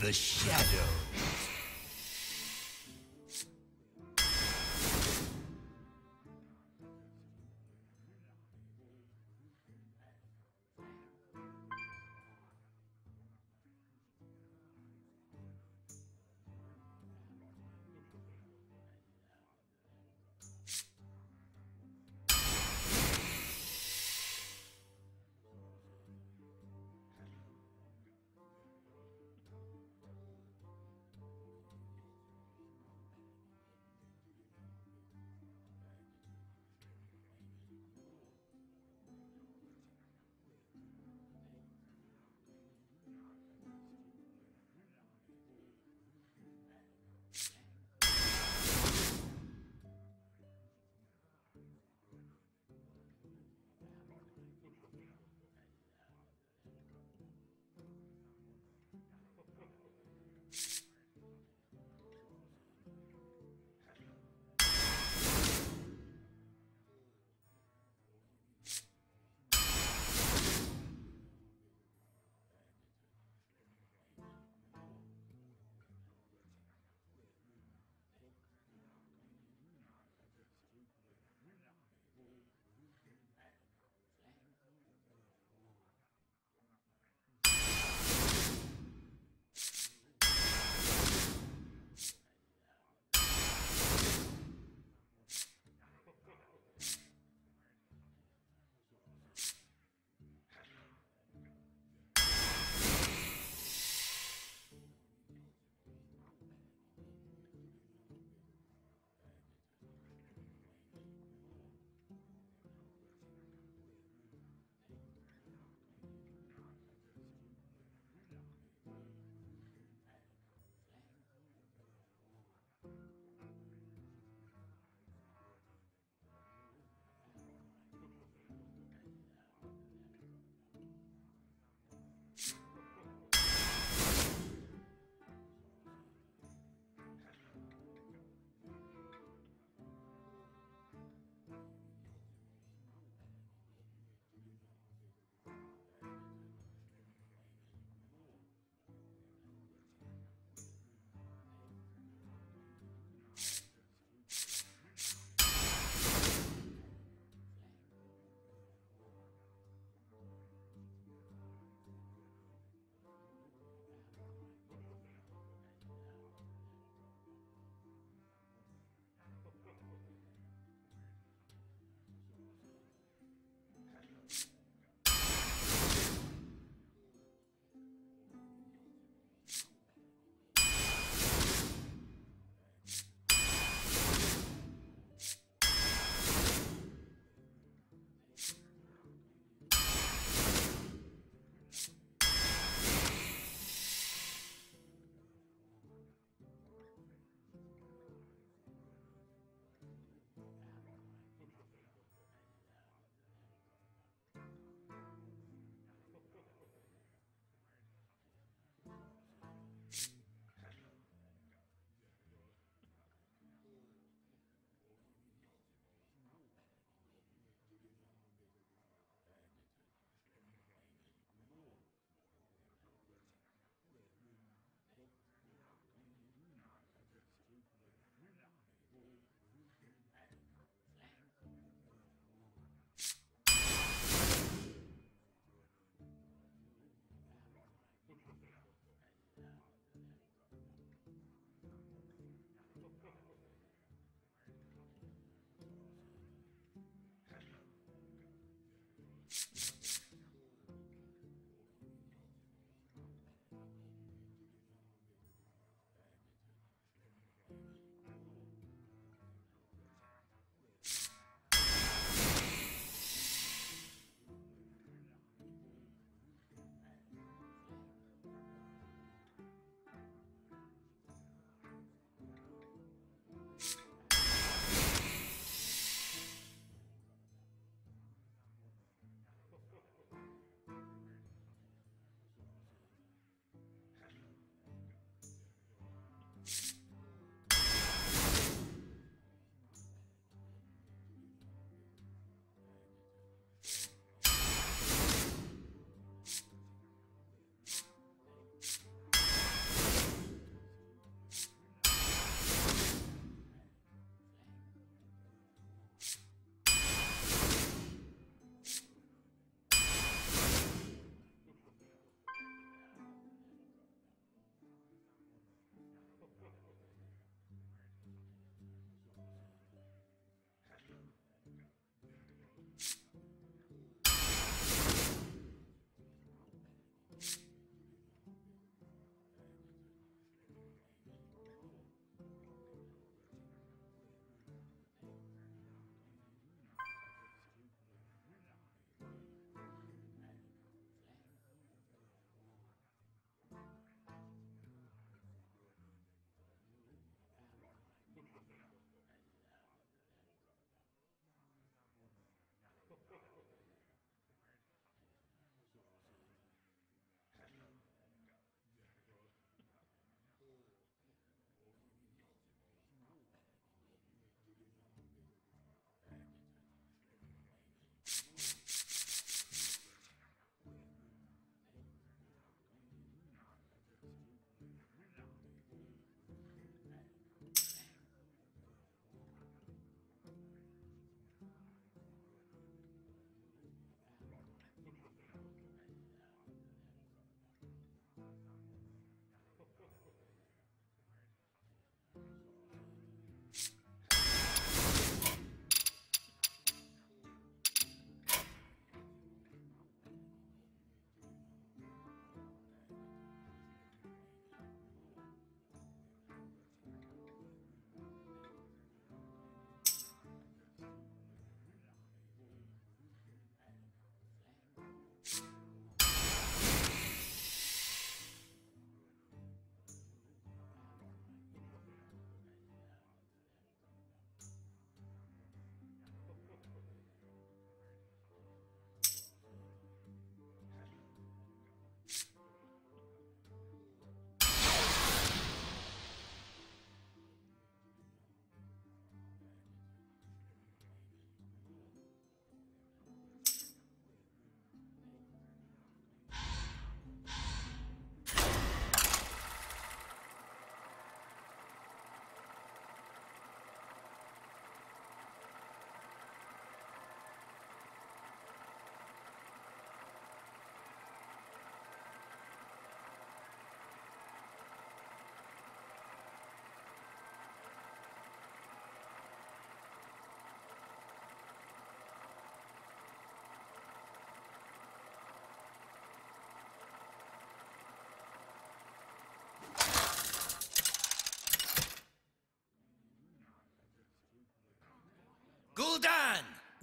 the shadows.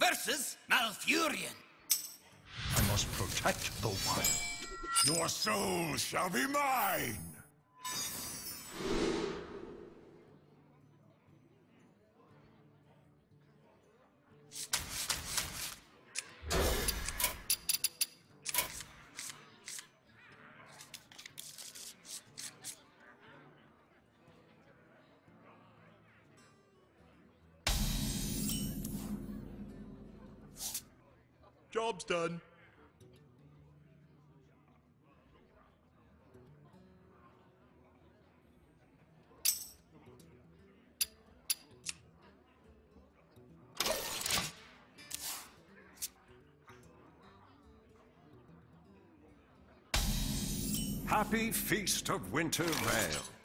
Versus Malfurion. I must protect the wild. Your soul shall be mine! Done. Happy Feast of Winter Veil.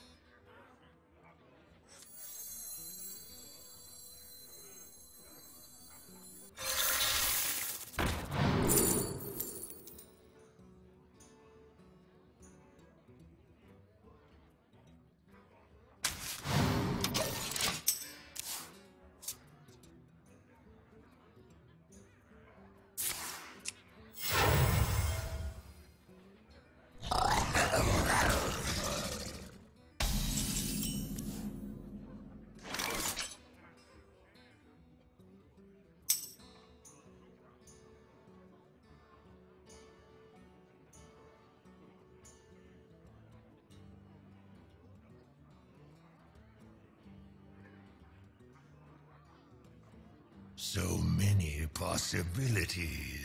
Possibilities.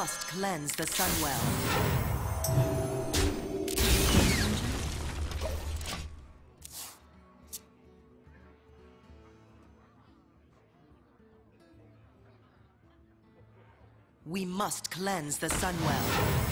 Must cleanse the Sunwell. We must cleanse the Sunwell.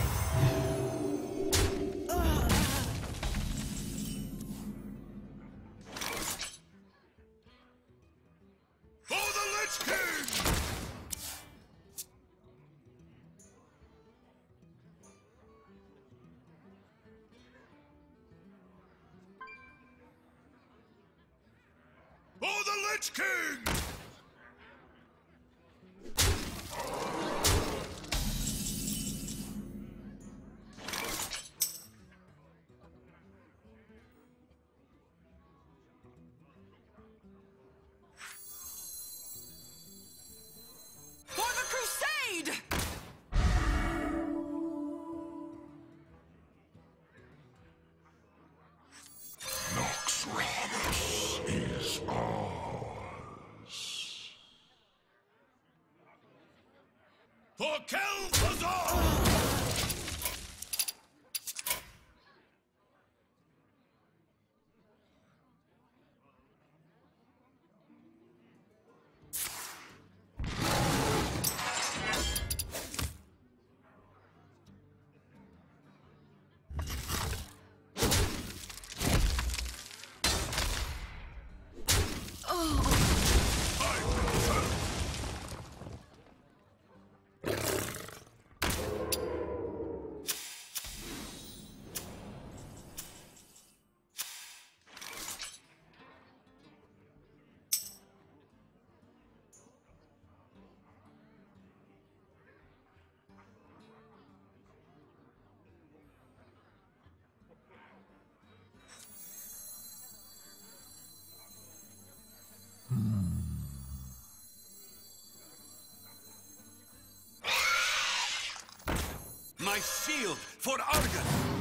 My shield for Argus!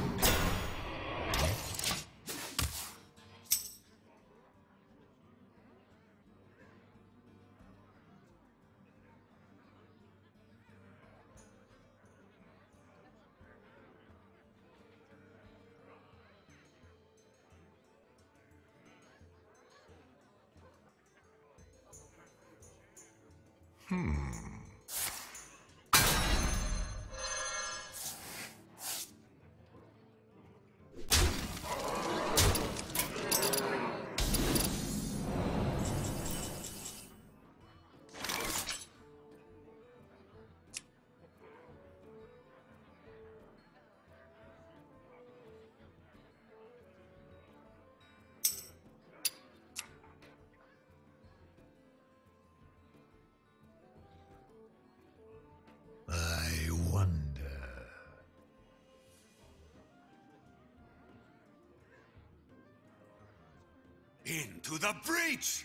Into the breach!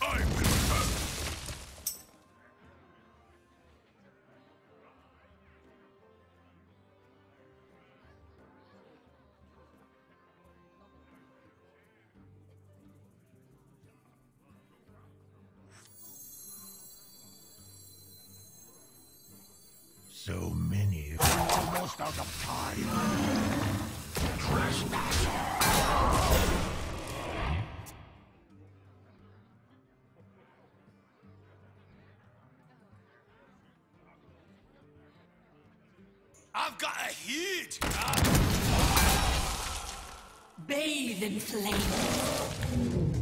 I car! Bathe in flame.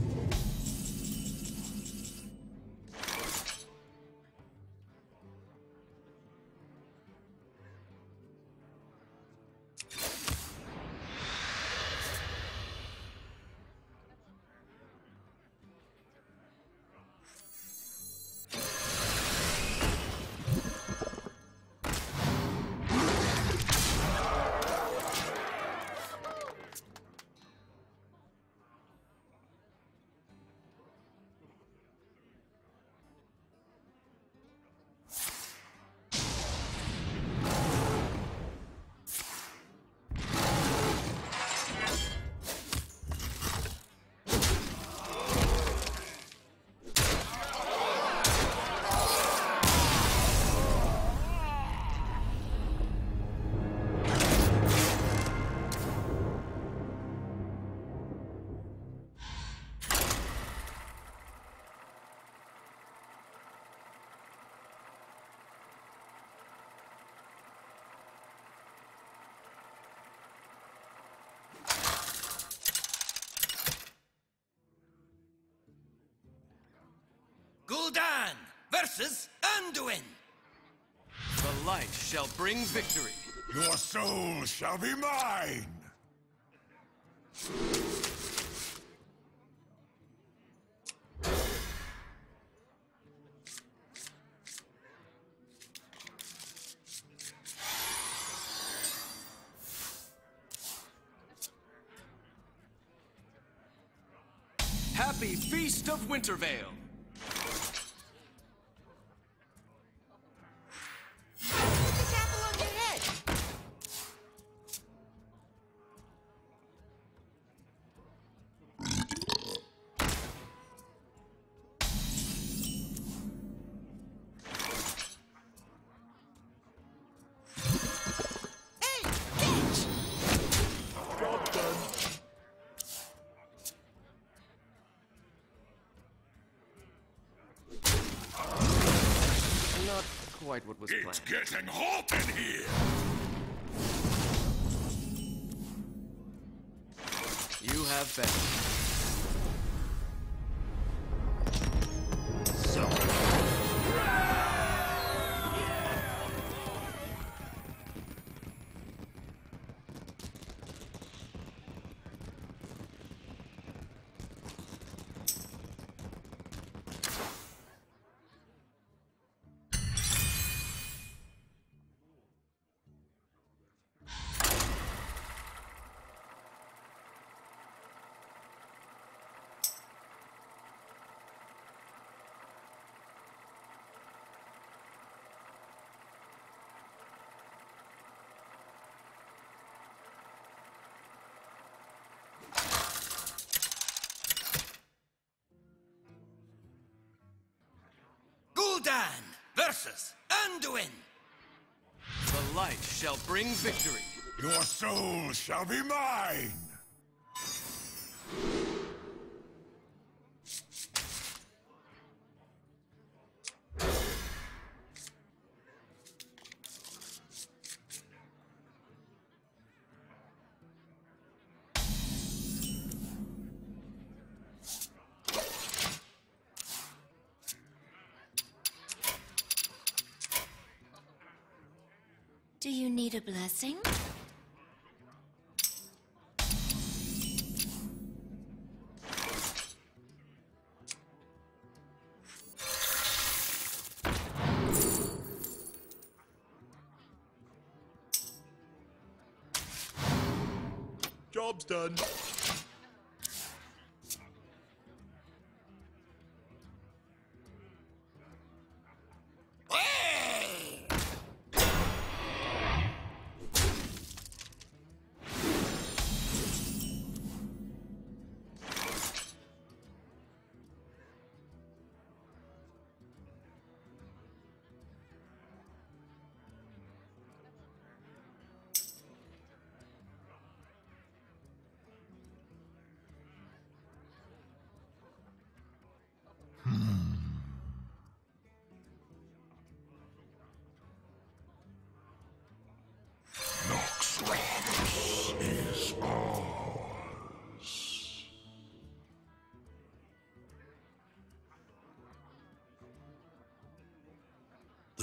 Gul'dan versus Anduin! The light shall bring victory. Your soul shall be mine! Happy Feast of Winter Veil! Quite what was It's planned. getting hot in here! You have been. Gul'dan versus Anduin! The light shall bring victory. your soul shall be mine! Need a blessing? Job's done.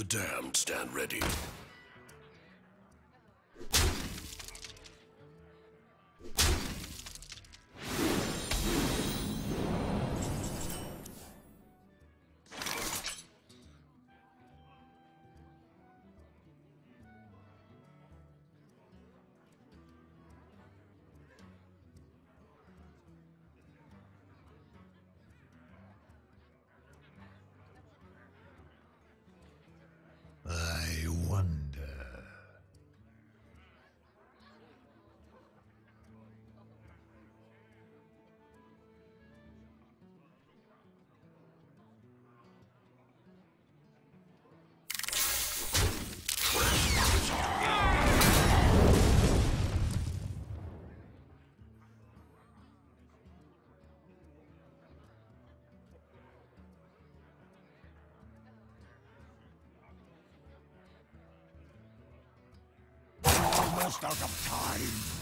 Damned stand ready. Almost out of time.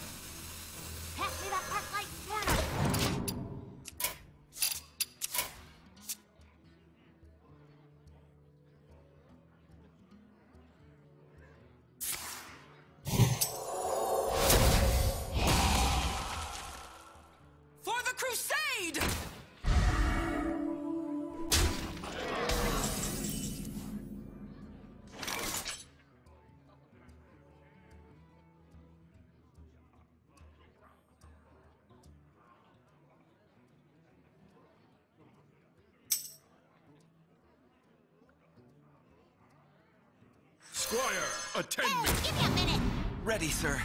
Squire, attend me. Give me a minute! Ready, sir.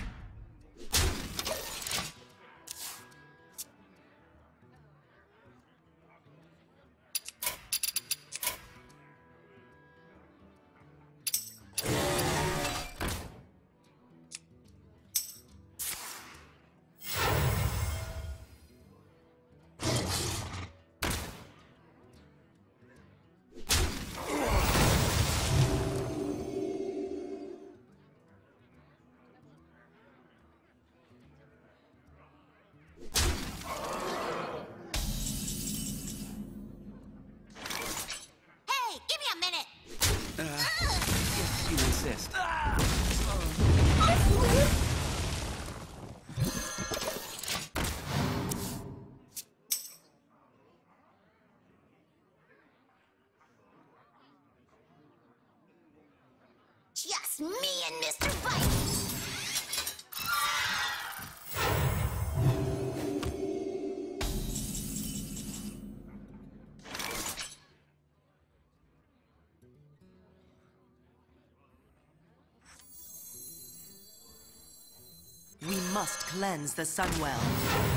Must cleanse the Sunwell.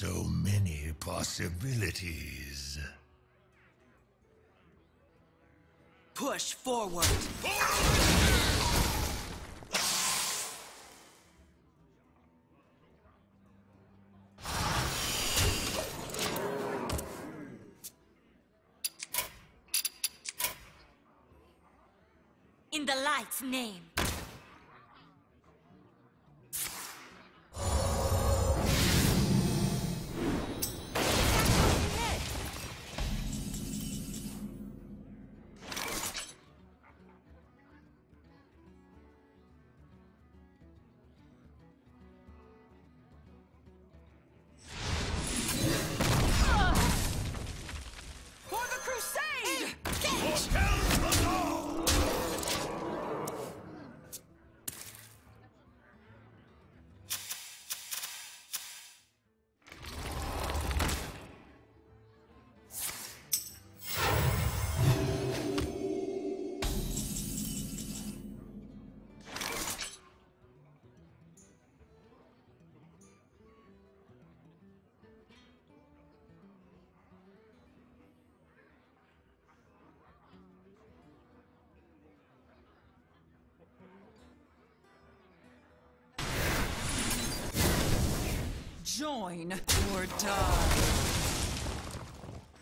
So many possibilities. Push forward. In the light's name. Join or die.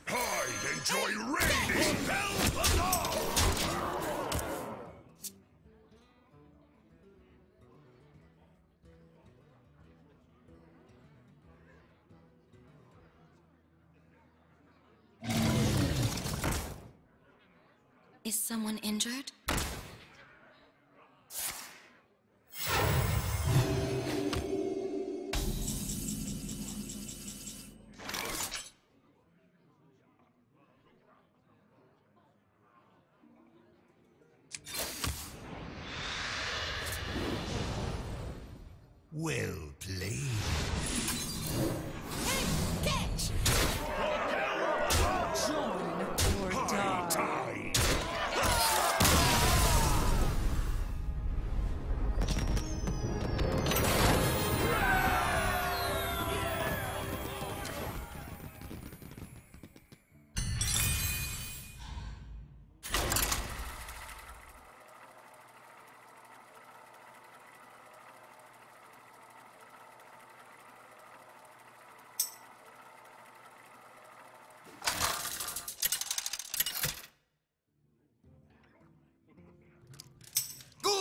I enjoy raiding! Propel the dawn! Is someone injured?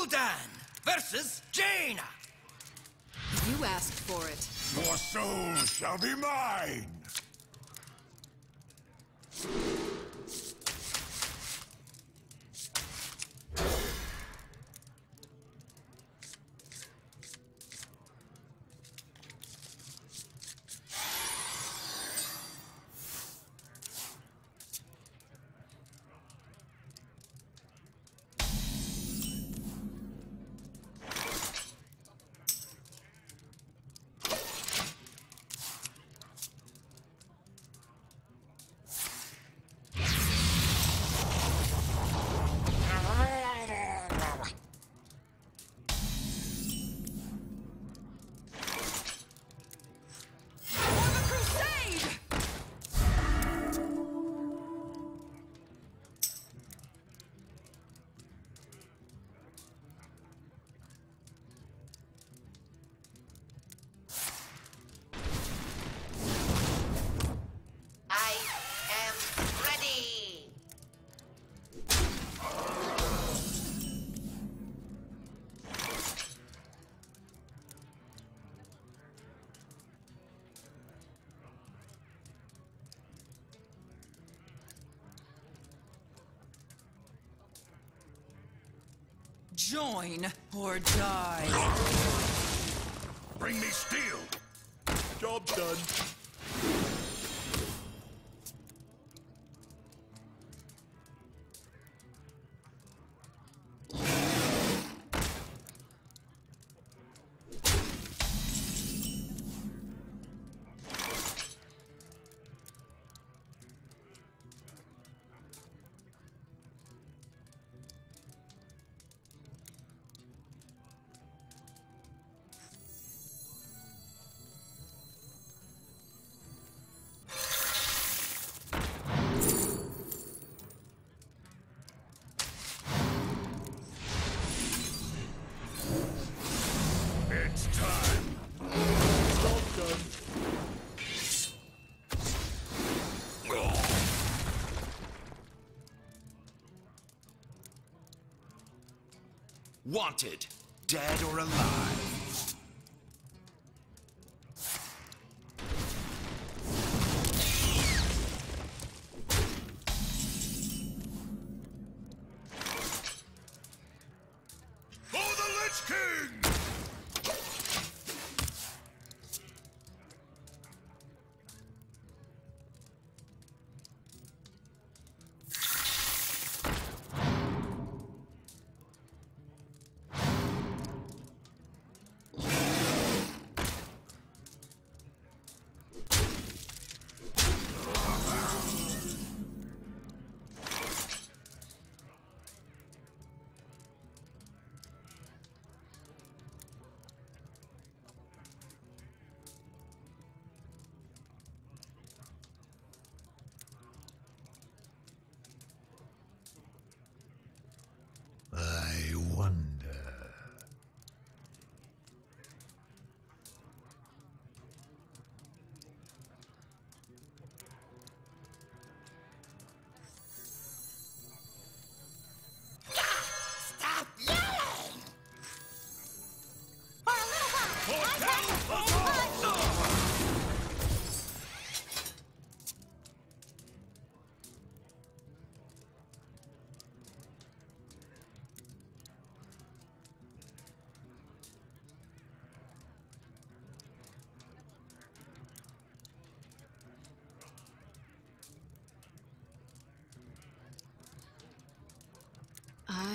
Gul'dan versus Jaina. You asked for it. Your soul shall be mine! Join or die. Bring me steel! Job done. Wanted, dead or alive.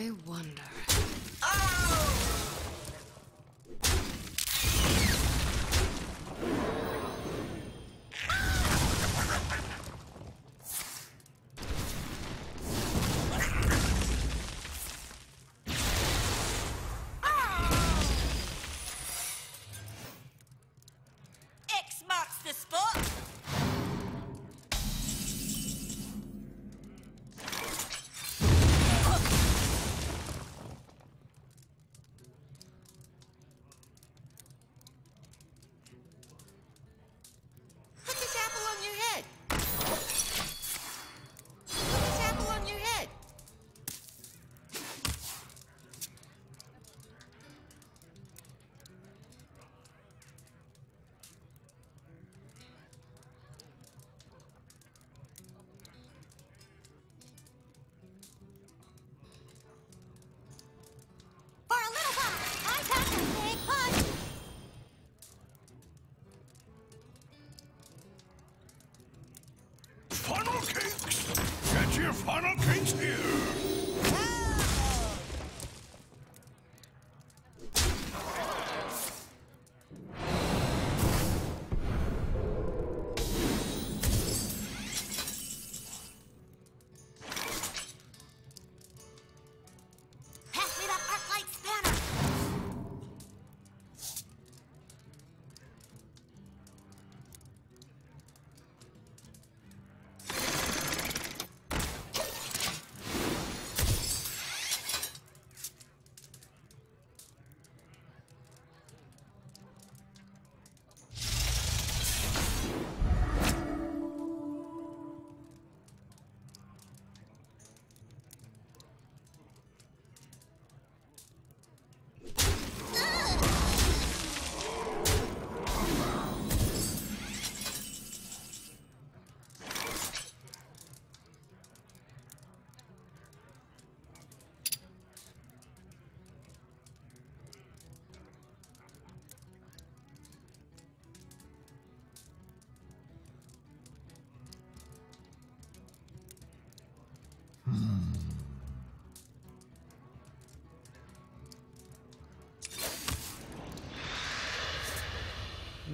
I wonder.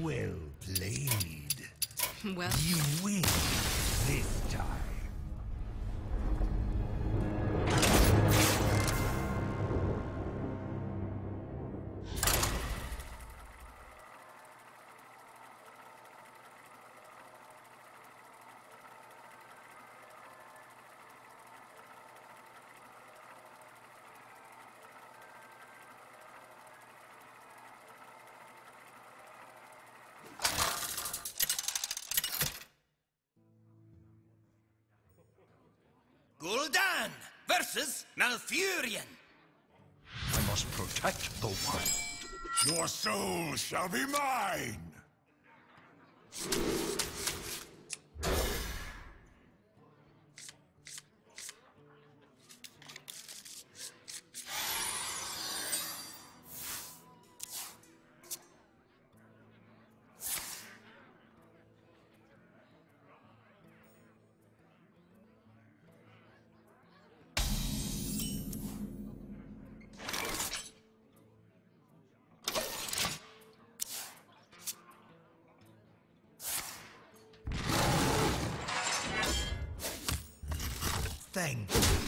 Well played. Well, you win this Gul'dan versus Malfurion. I must protect the wild. Your soul shall be mine! Thank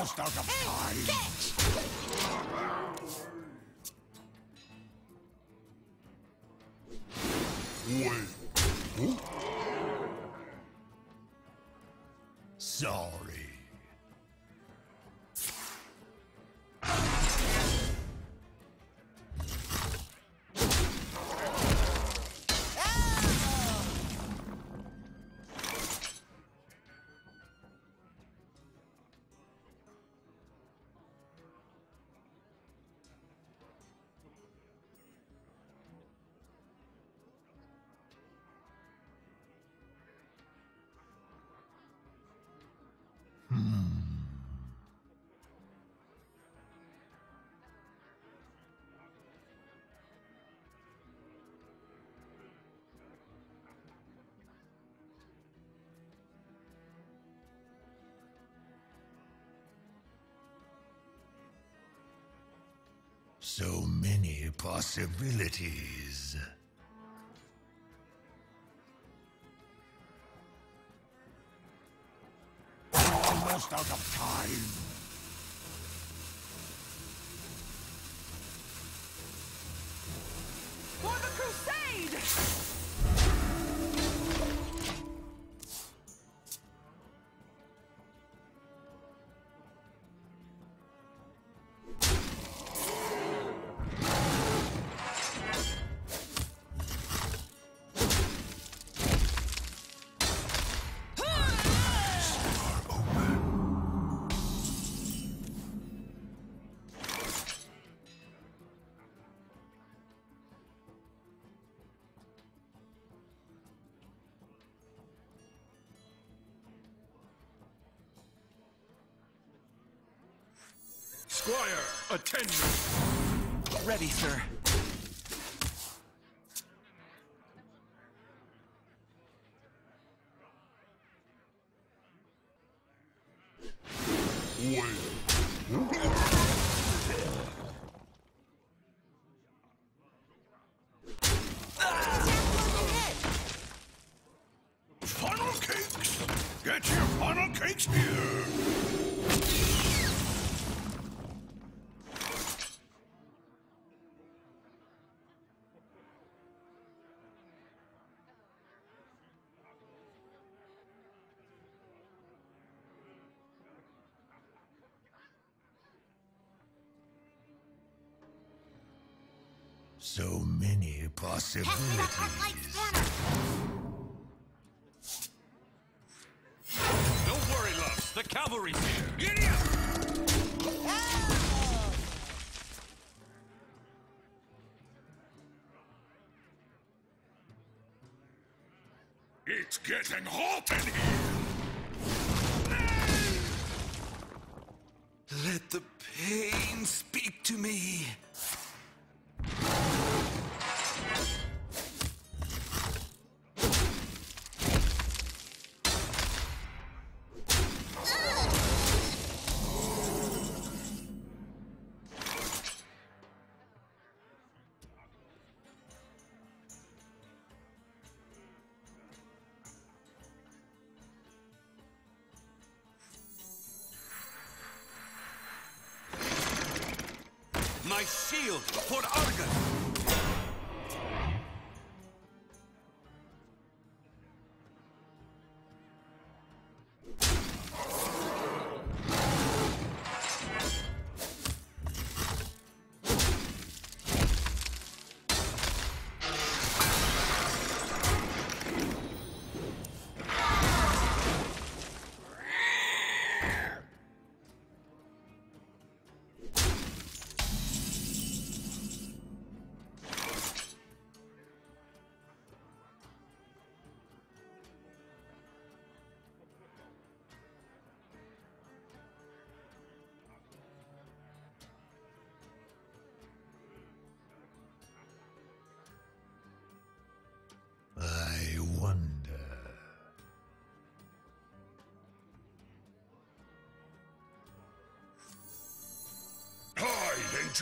Almost out of time! Wait. So many possibilities. Almost out of time! Squire, attend me! Ready, sir. So many possibilities. Don't worry, loves. The cavalry's here. Giddy oh. It's getting hot in here!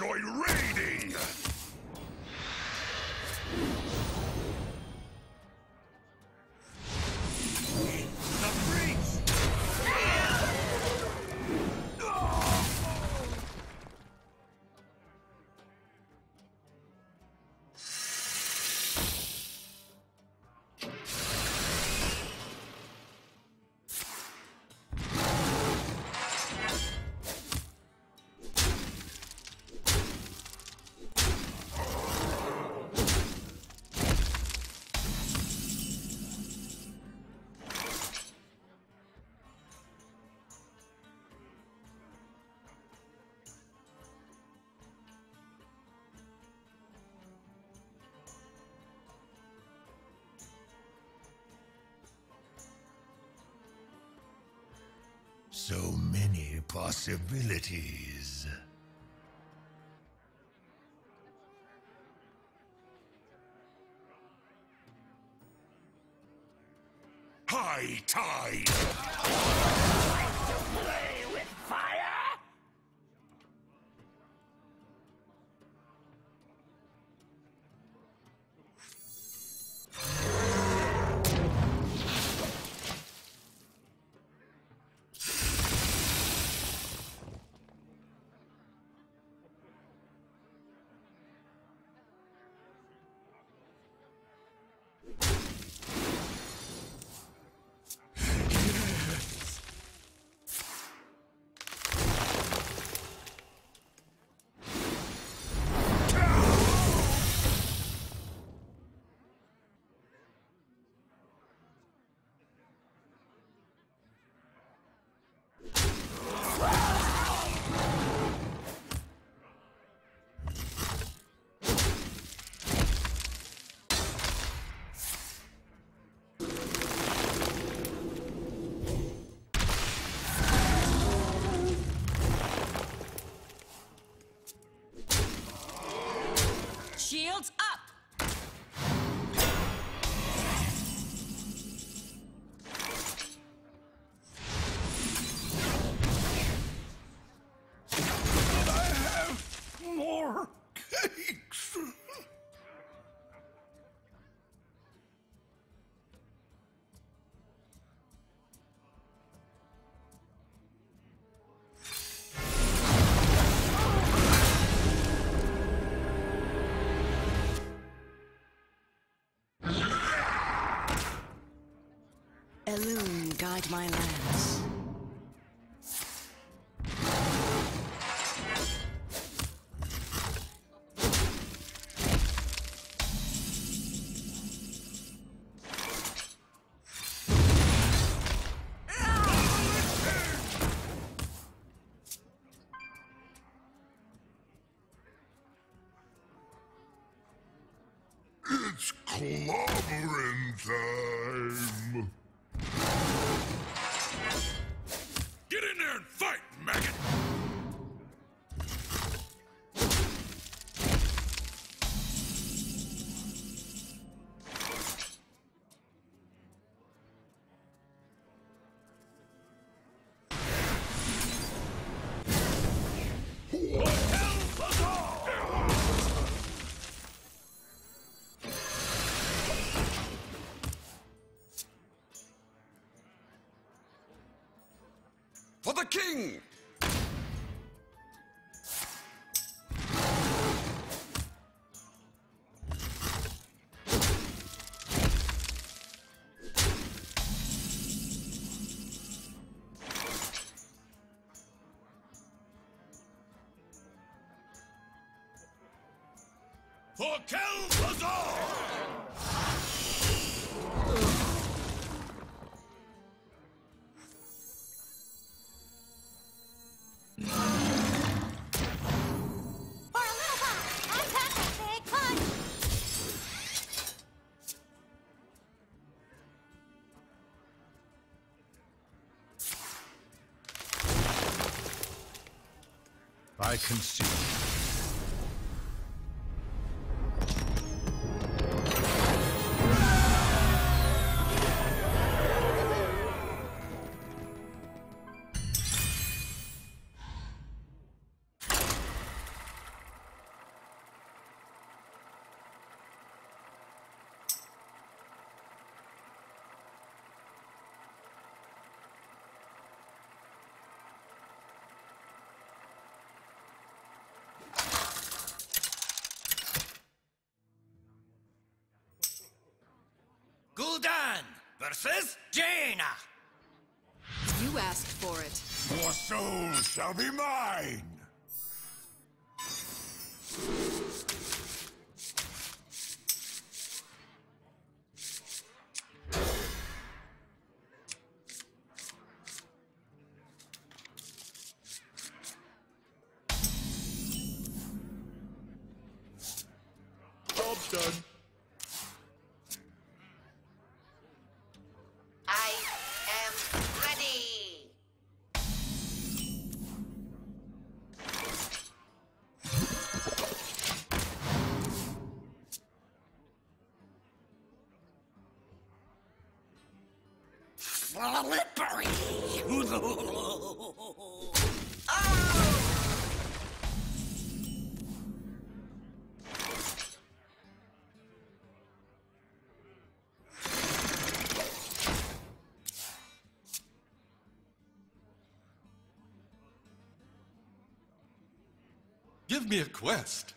Enjoy raiding! Many possibilities. Elune, guide my lands. King! For Kel'Thuzad! I concede. Versus Jaina. You asked for it. Your soul shall be mine! Me a quest.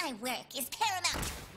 My work is paramount.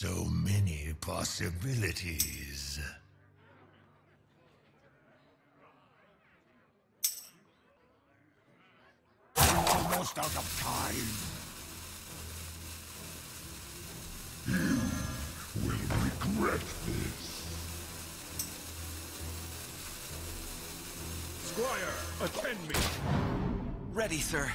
So many possibilities. Almost out of time. You Will regret this. Squire, attend me. Ready, sir.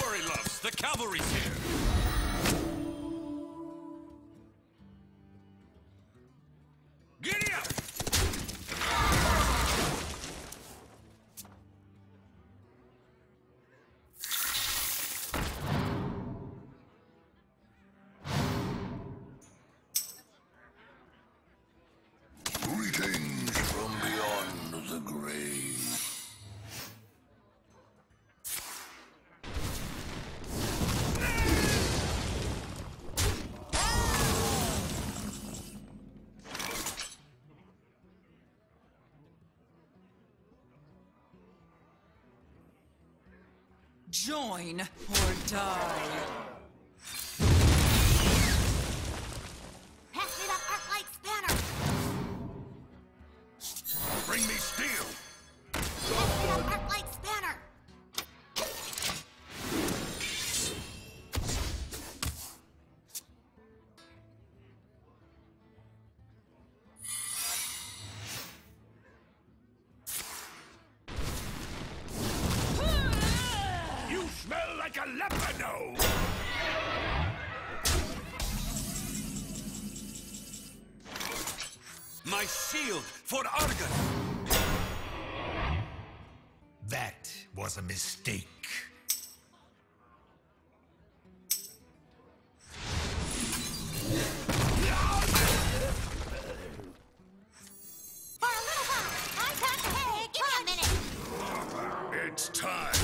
Worry, loves. The cavalry's here. Join or die. Was a mistake. It's time.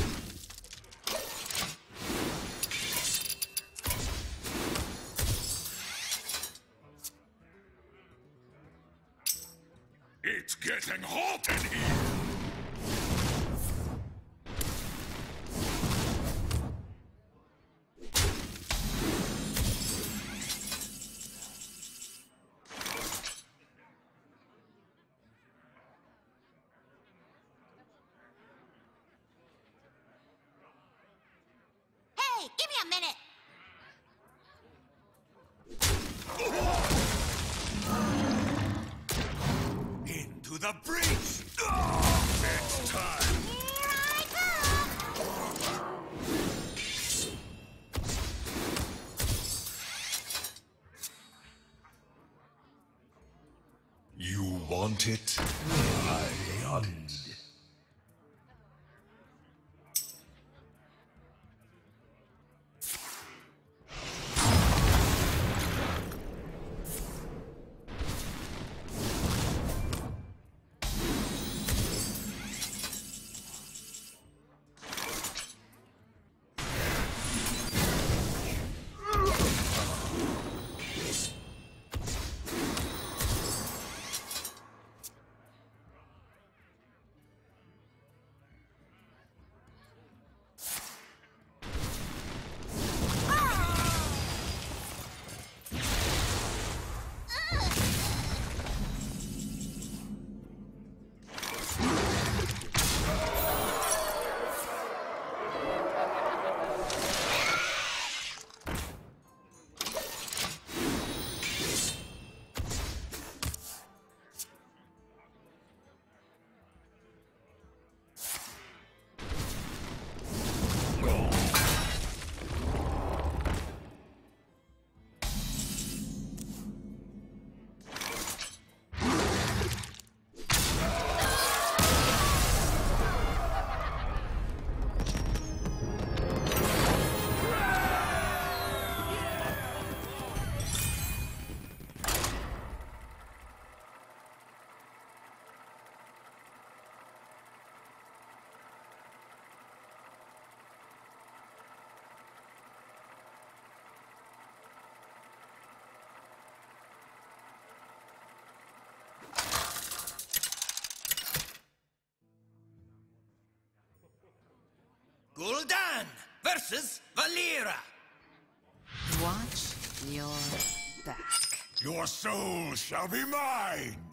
It's getting hot give me a minute. Into the breach! Gul'dan versus Valeera. Watch your back. Your soul shall be mine!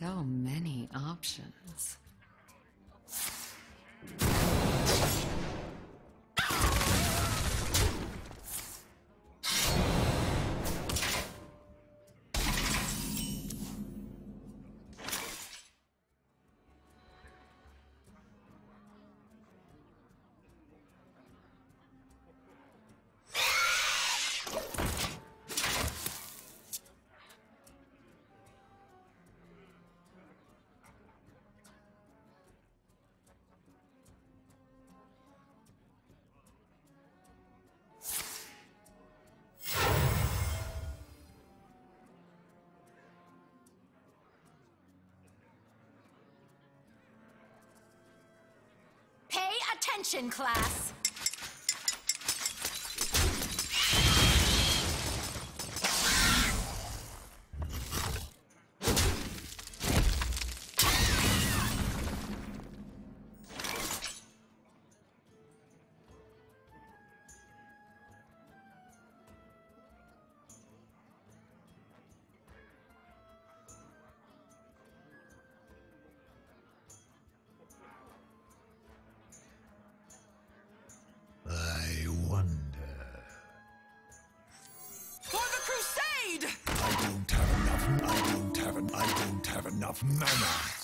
So many options. Attention, class. Have en- I don't have enough mana.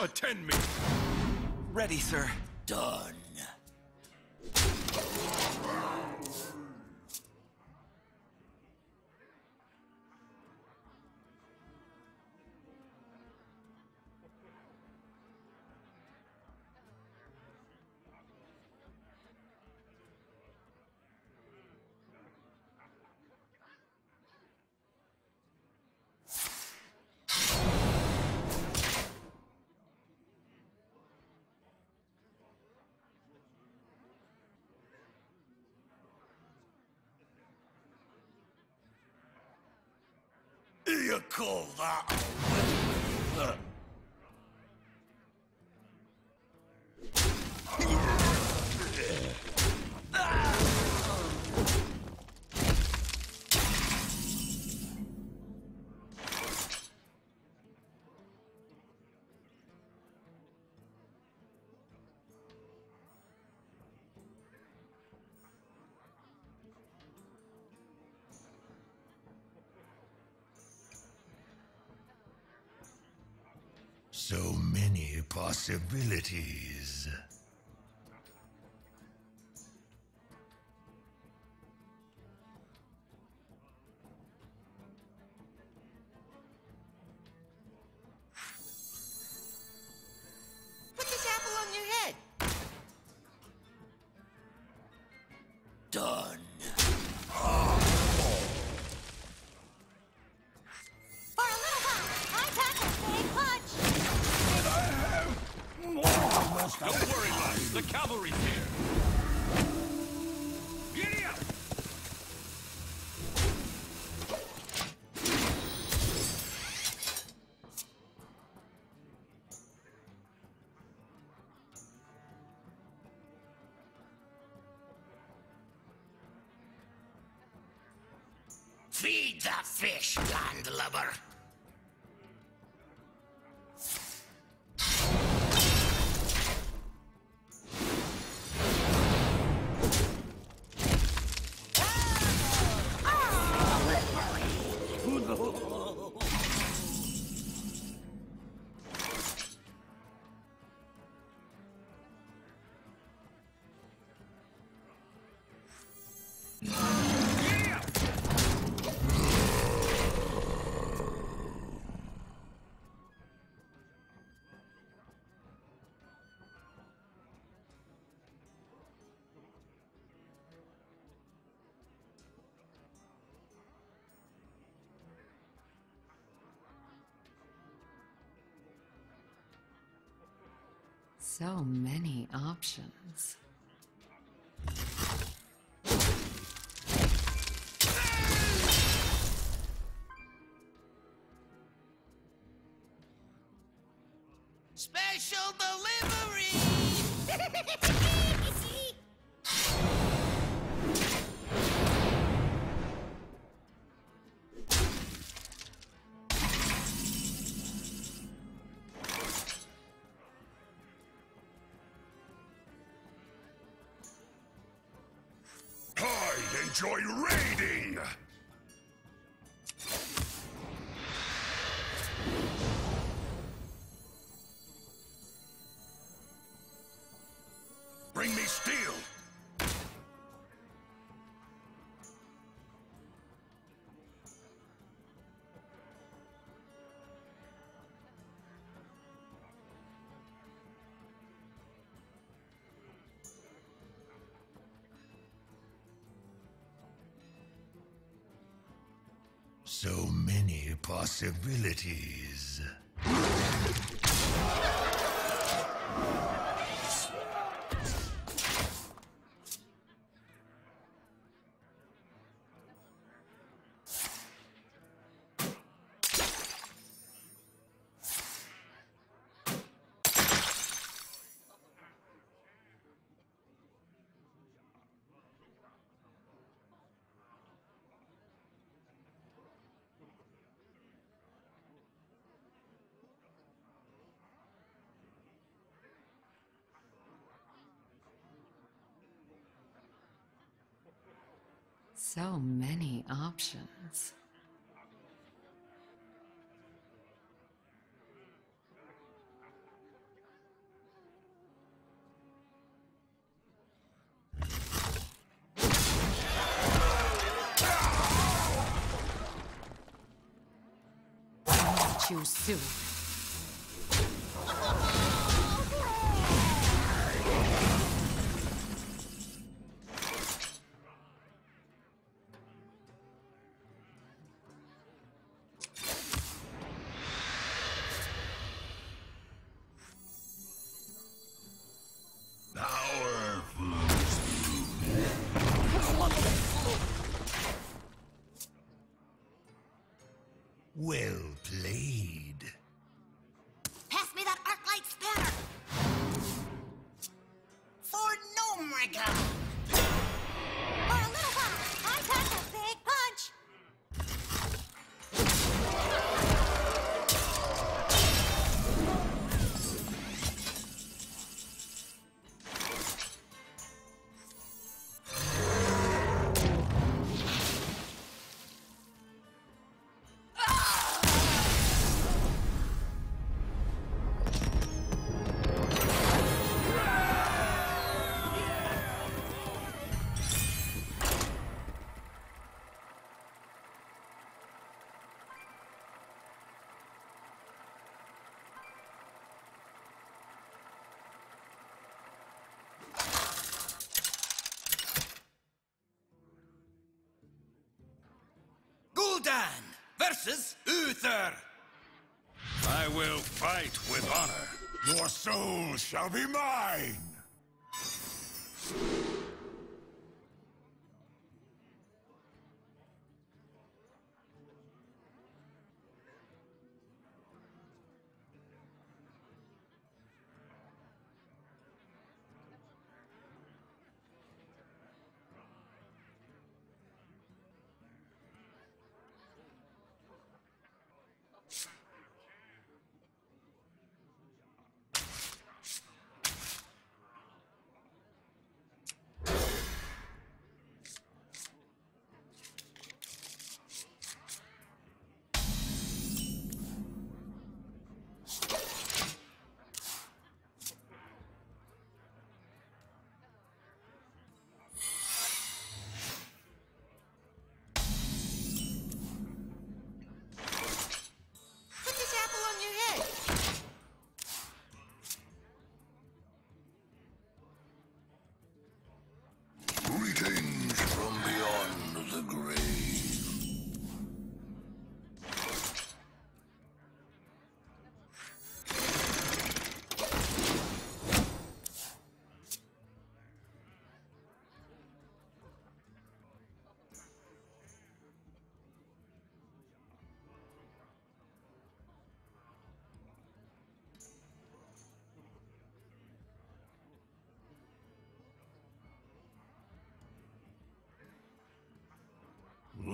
Attend me. Ready, sir. done. Call that a weapon? So many possibilities. Don't worry, Lex. The cavalry's here. So many options. Enjoy raiding! So many possibilities. So options. Chew soup. Gul'dan versus Uther. I will fight with honor. Your soul shall be mine! you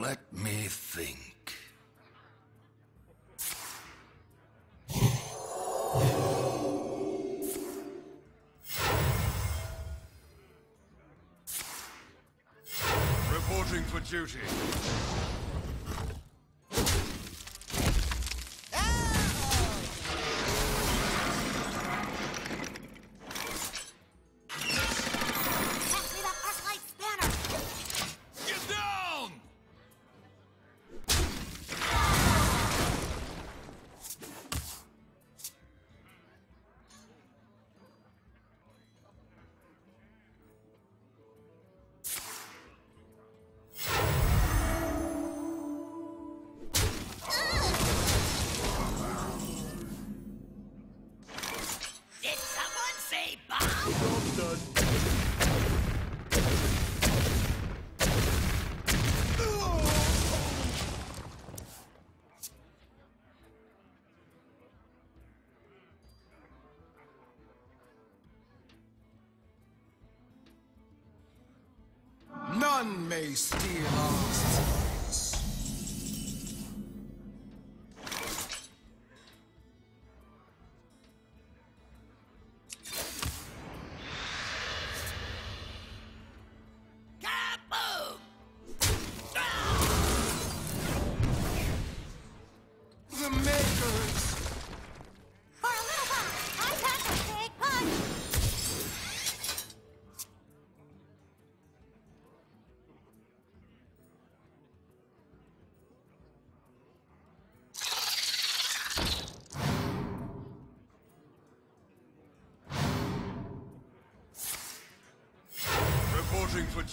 Let me think. Reporting for duty. Some may steal ours.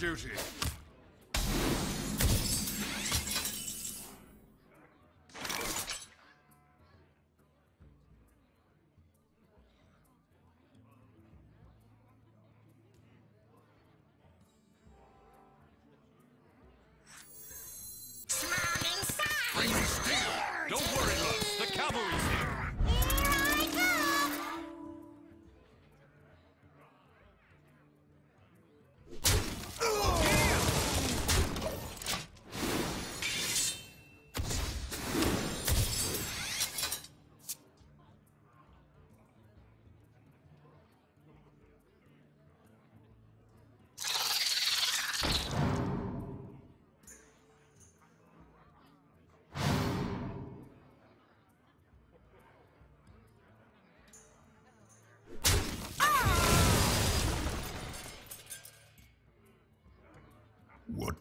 duty.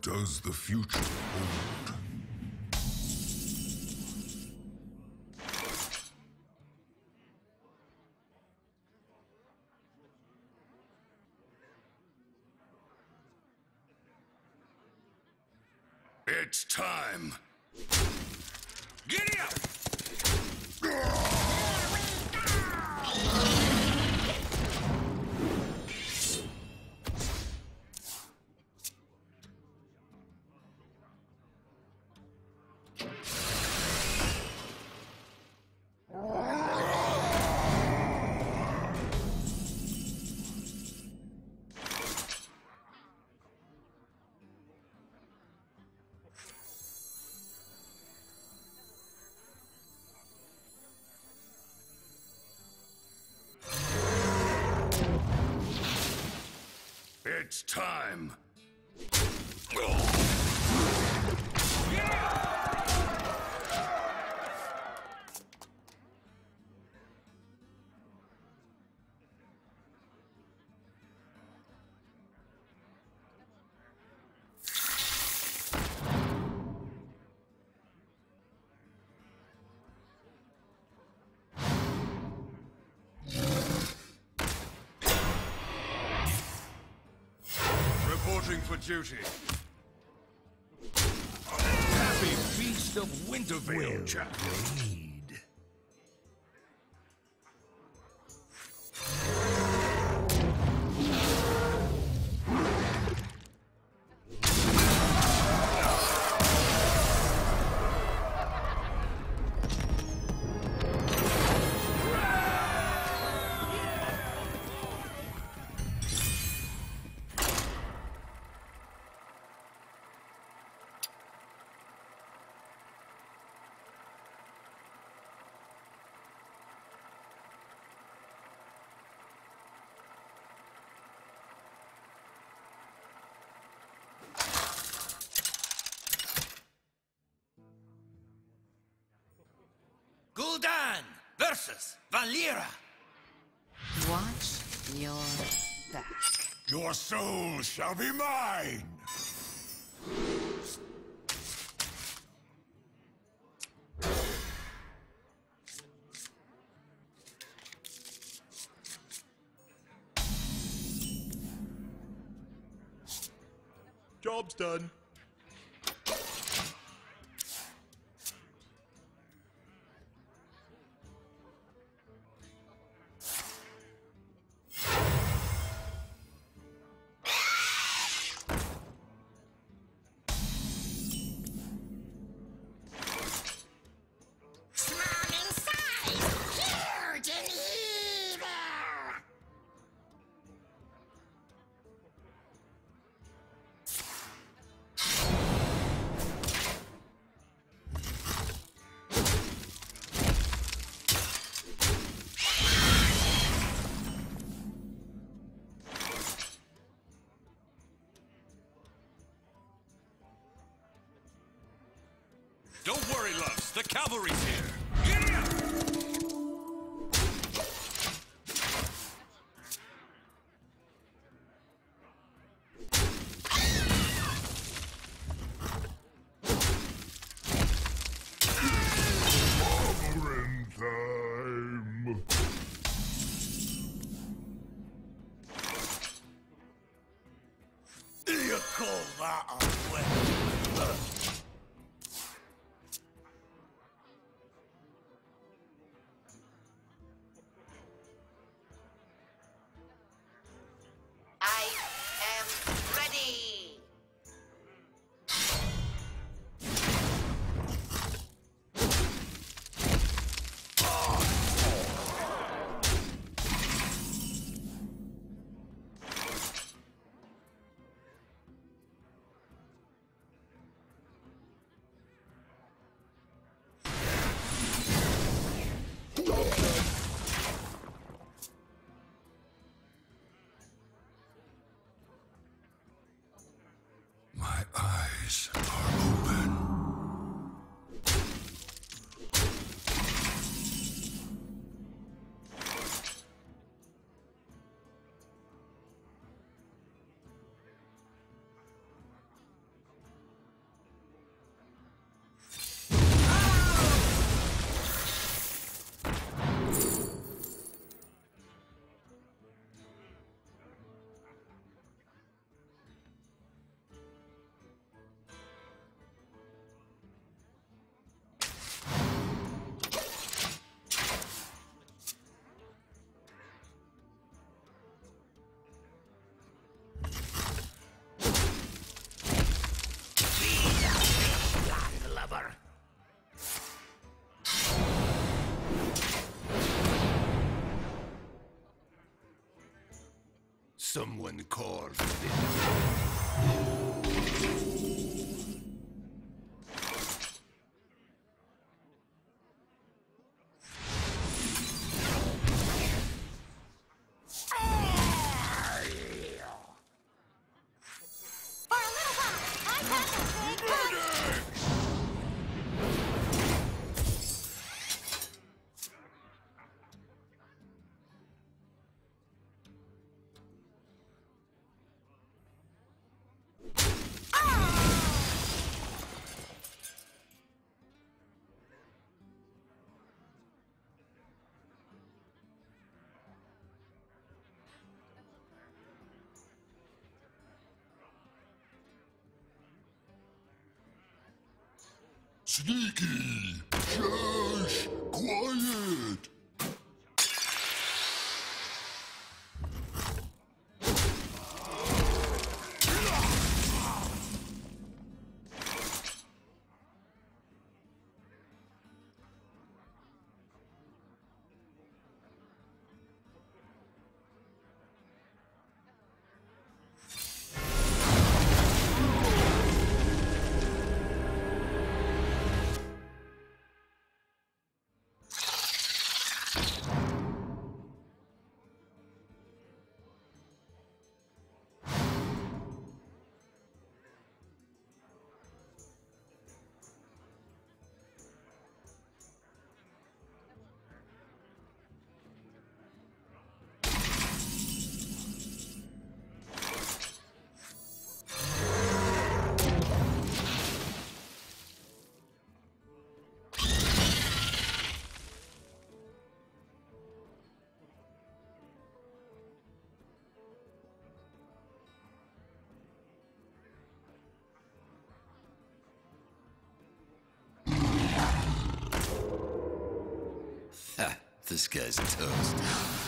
Does the future hold? It's time. Duty. Happy Feast of Winter Veil, chap. Gul'dan versus Valeera. Watch your back. Your soul shall be mine! Job's done. Cavalry's here. Call that Someone called. For Sneaky! Shush! Quiet! This guy's toast.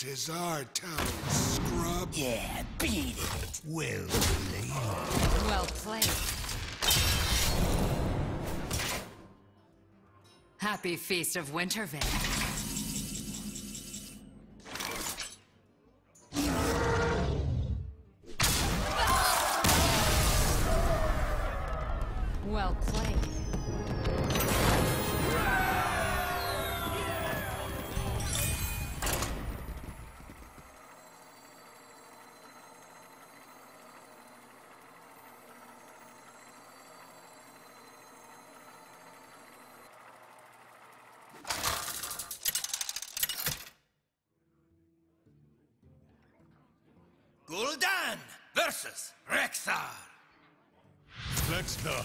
This is our town, scrub. Yeah, beat it. Well played. Well played. Happy Feast of Winter Veil.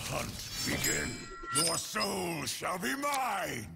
Hunt begin. Your soul shall be mine.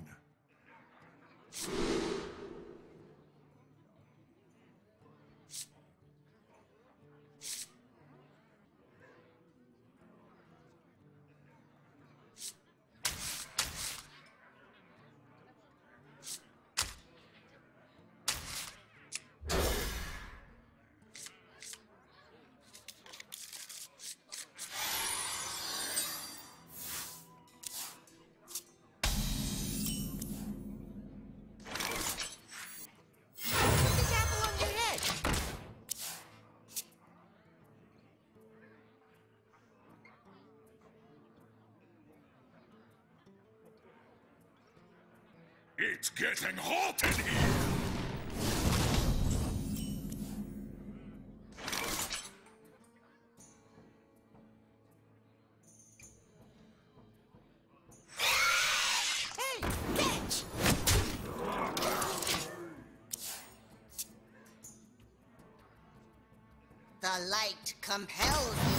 It's getting hot in here! The light compels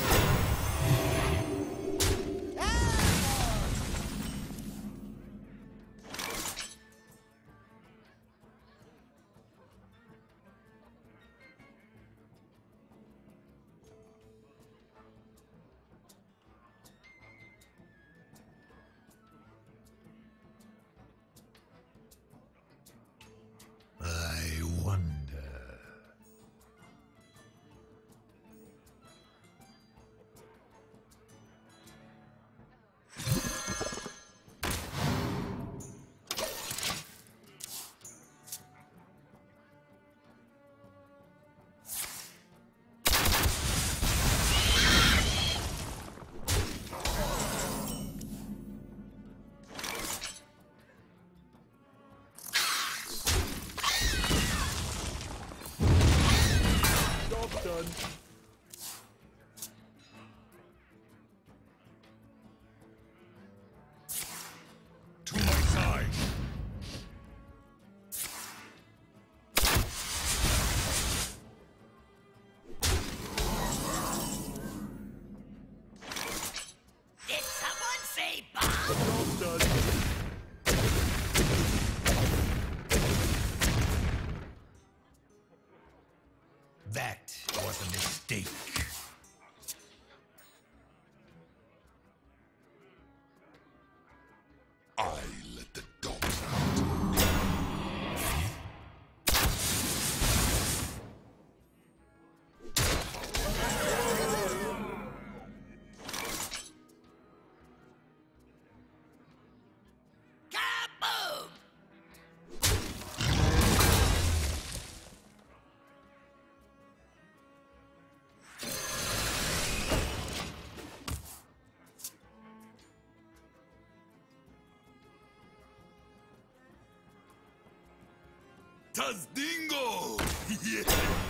Tazdingo! yes!